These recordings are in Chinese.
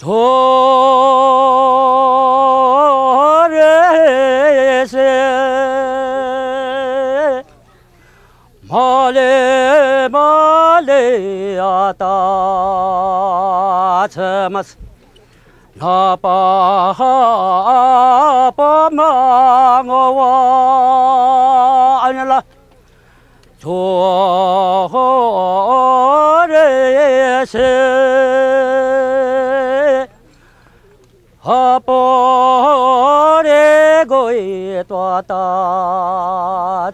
تورسه مال مال عطات مس. نابا 아버리고 있다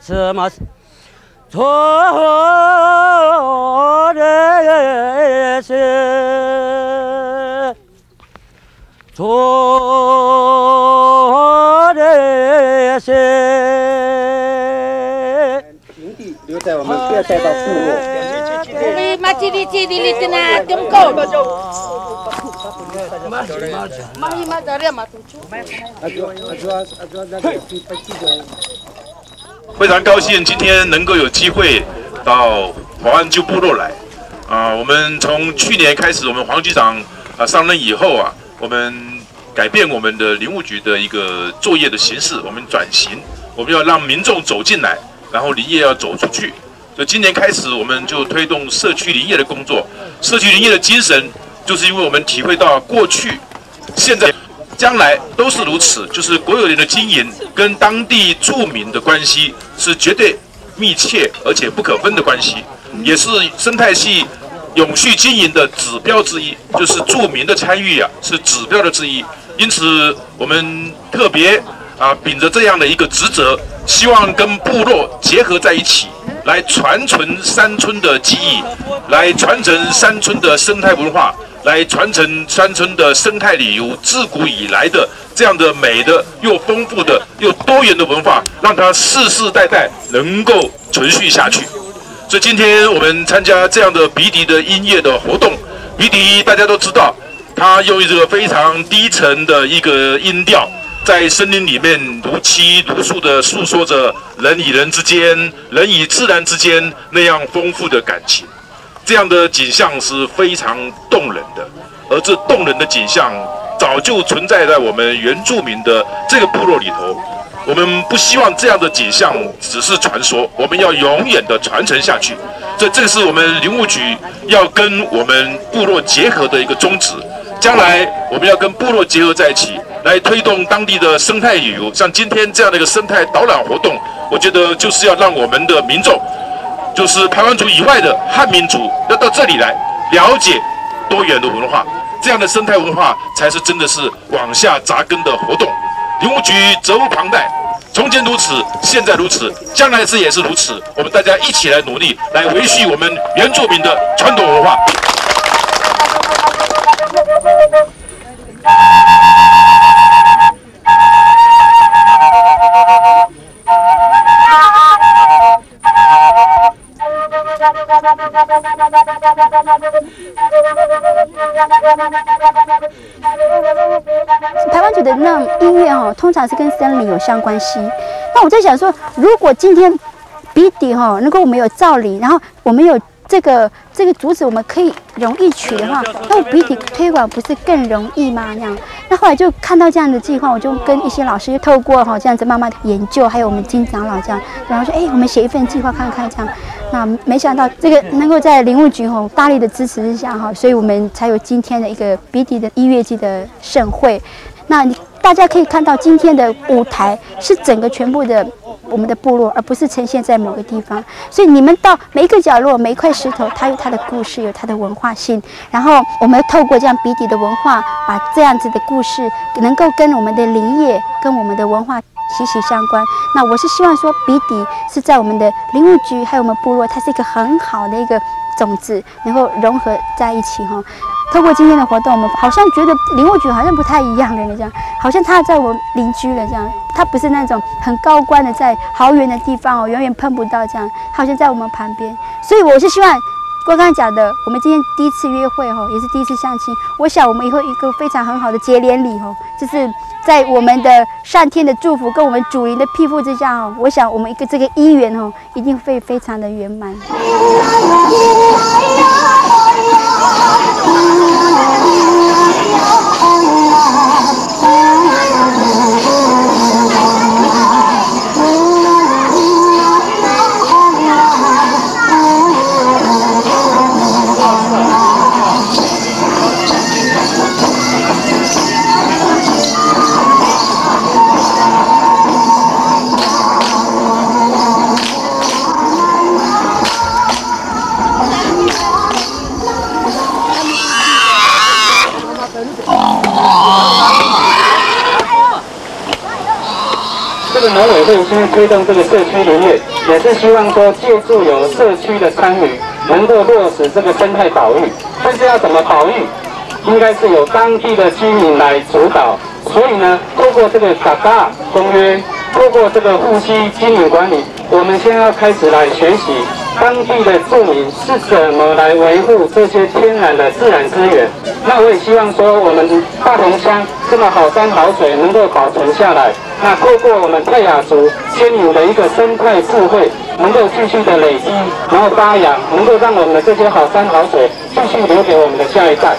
참았어 저래세 저래세 营地留在我们，不要带到部落。 우리 마치리 치리리트나 좀 非常高兴今天能够有机会到保安旧部落来啊！我们从去年开始，我们黄局长啊上任以后啊，我们改变我们的林务局的一个作业的形式，我们转型，我们要让民众走进来，然后林业要走出去。所以今年开始，我们就推动社区林业的工作，社区林业的精神。就是因为我们体会到过去、现在、将来都是如此，就是国有林的经营跟当地住民的关系是绝对密切而且不可分的关系，也是生态系永续经营的指标之一，就是住民的参与啊是指标的之一。因此，我们特别啊秉着这样的一个职责，希望跟部落结合在一起，来传承山村的记忆，来传承山村的生态文化，来传承山村的生态旅游自古以来的这样的美的又丰富的又多元的文化，让它世世代代能够存续下去。所以今天我们参加这样的鼻笛的音乐的活动，鼻笛大家都知道，它用一个非常低沉的一个音调，在森林里面如泣如诉的诉说着人与人之间、人与自然之间那样丰富的感情。这样的景象是非常动人的，而这动人的景象早就存在在我们原住民的这个部落里头。我们不希望这样的景象只是传说，我们要永远的传承下去。这这个是我们林务局要跟我们部落结合的一个宗旨。将来我们要跟部落结合在一起，来推动当地的生态旅游。像今天这样的一个生态导览活动，我觉得就是要让我们的民众，就是台湾族以外的汉民族，要到这里来了解多元的文化，这样的生态文化才是真的是往下扎根的活动。林务局责无旁贷，从前如此，现在如此，将来之也是如此。我们大家一起来努力，来维系我们原住民的传统文化。台湾族的那音乐、哦，通常是跟森林有相关系。那我在想说，如果今天比迪哈，如果我们有造林，然后我们有这个这个竹子，我们可以容易取的话，那我鼻笛推广不是更容易吗？那样，那后来就看到这样的计划，我就跟一些老师透过哈这样子慢慢研究，还有我们金长老这样，然后说，哎，我们写一份计划看看这样。那没想到这个能够在林务局吼大力的支持之下哈，所以我们才有今天的一个鼻笛的音乐季的盛会。那你大家可以看到今天的舞台是整个全部的我们的部落，而不是呈现在某个地方。所以你们到每一个角落、每一块石头，它有它的故事，有它的文化性。然后我们透过这样笔底的文化，把这样子的故事能够跟我们的林业、跟我们的文化。息息相关。那我是希望说，鼻笛是在我们的林务局还有我们部落，它是一个很好的一个种子，能够融合在一起哈。透过今天的活动，我们好像觉得林务局好像不太一样了，这样好像他在我邻居了这样，他不是那种很高官的在好远的地方哦，远远碰不到这样，好像在我们旁边。所以我是希望。我刚才讲的，我们今天第一次约会吼，也是第一次相亲。我想我们以后一个非常很好的结连理吼，就是在我们的上天的祝福跟我们主灵的庇护之下哦，我想我们一个这个姻缘哦，一定会非常的圆满。这个农委会现在推动这个社区林业，也是希望说借助有社区的参与，能够落实这个生态保育。但是要怎么保育，应该是由当地的居民来主导。所以呢，透过这个嘎嘎公约，透过这个户溪经营管理，我们先要开始来学习当地的住民是怎么来维护这些天然的自然资源。那我也希望说，我们大同乡这么好山好水能够保存下来。那透过我们泰雅族先有的一个生态智慧，能够继续的累积，然后发扬，能够让我们的这些好山好水继续留给我们的下一代。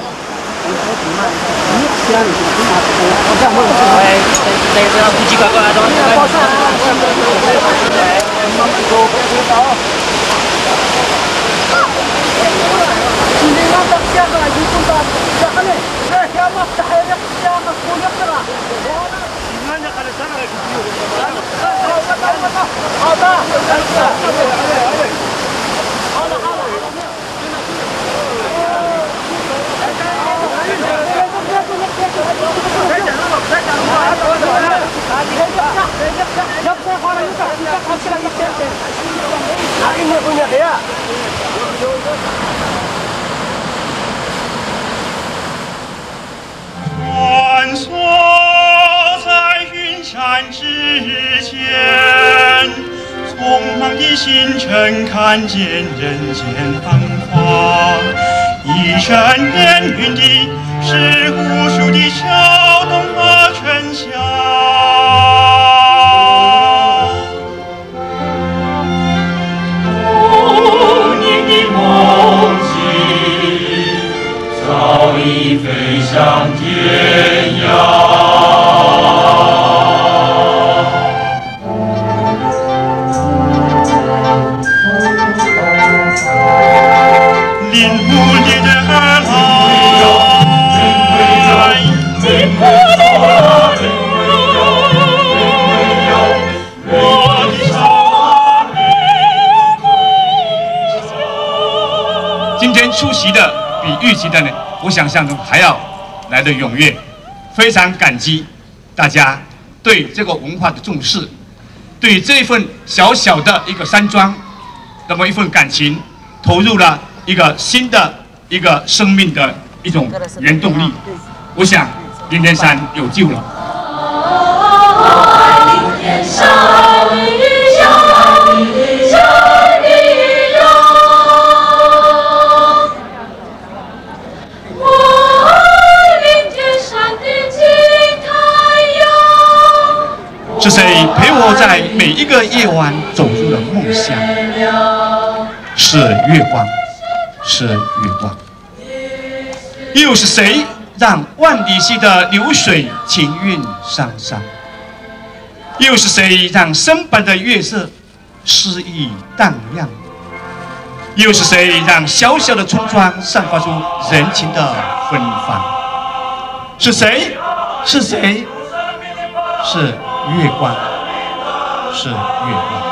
Almanca kalesine rakip diyorum. Hadi hadi hadi hadi. Hadi. 清晨看见人间繁华。一闪烟云的是无数的桥洞和沉霞。童年的梦境。早已飞向天林木里的儿郎，林木里的儿郎，我的少今天出席的比预期的呢，我想象中还要来的踊跃，非常感激大家对这个文化的重视，对这一份小小的一个山庄，那么一份感情，投入了一个新的一个生命的一种原动力。我想林天山有救了。是谁陪我在每一个夜晚走入了梦乡？是月光，是月光。又是谁让万里溪的流水情韵桑桑？又是谁让深白的月色诗意荡漾？又是谁让小小的村庄散发出人情的芬芳？是谁？是谁？是月光，是月光。